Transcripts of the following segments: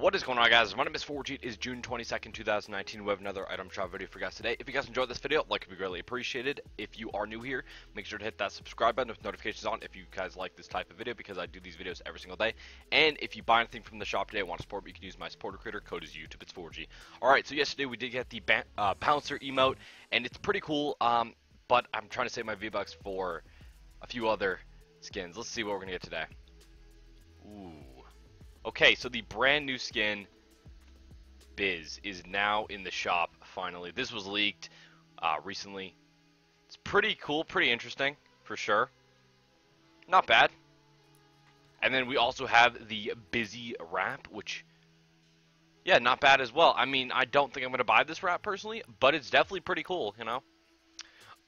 What is going on guys? My name is 4G. It is June 22nd, 2019. We have another item shop video for you guys today. If you guys enjoyed this video, like would be greatly appreciated. If you are new here, make sure to hit that subscribe button with notifications on if you guys like this type of video because I do these videos every single day. And if you buy anything from the shop today and want to support me, you can use my supporter creator code is YouTube. It's 4G. Alright, so yesterday we did get the uh, Bouncer emote and it's pretty cool. Um, but I'm trying to save my V-Bucks for a few other skins. Let's see what we're going to get today. Ooh. Okay, so the brand new skin, Biz, is now in the shop, finally. This was leaked uh, recently. It's pretty cool, pretty interesting, for sure. Not bad. And then we also have the Bizzy Wrap, which, yeah, not bad as well. I mean, I don't think I'm going to buy this wrap personally, but it's definitely pretty cool, you know?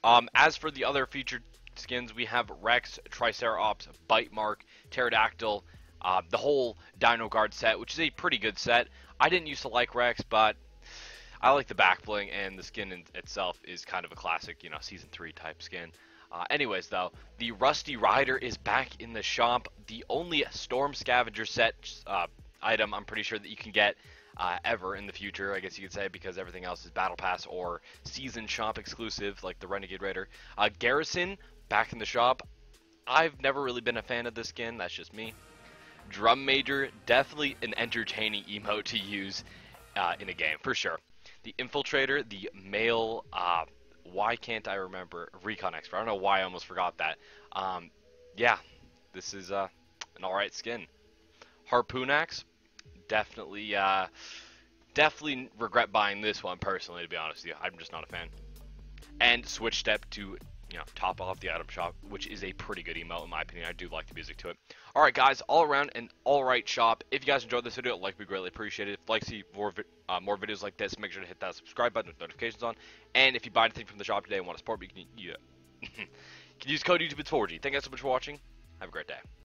Um, as for the other featured skins, we have Rex, Tricera Ops, Bite Mark, Pterodactyl, uh, the whole Dino Guard set, which is a pretty good set. I didn't used to like Rex, but I like the back bling, and the skin in itself is kind of a classic, you know, Season 3 type skin. Uh, anyways, though, the Rusty Rider is back in the shop. The only Storm Scavenger set uh, item I'm pretty sure that you can get uh, ever in the future, I guess you could say, because everything else is Battle Pass or Season Shop exclusive, like the Renegade Raider. Uh, Garrison, back in the shop. I've never really been a fan of this skin, that's just me. Drum Major, definitely an entertaining emote to use uh, in a game, for sure. The Infiltrator, the male, uh, why can't I remember? Recon Expert. I don't know why I almost forgot that. Um, yeah, this is uh, an alright skin. Harpoon Axe, definitely, uh, definitely regret buying this one personally, to be honest with you. I'm just not a fan. And Switch Step to you know, top off the item shop, which is a pretty good emote in my opinion. I do like the music to it. Alright guys, all around an alright shop. If you guys enjoyed this video, like we greatly appreciate it. If you like to see more, uh, more videos like this, make sure to hit that subscribe button with notifications on. And if you buy anything from the shop today and want to support me, you can, yeah. you can use code YouTube it's 4G. Thank you guys so much for watching. Have a great day.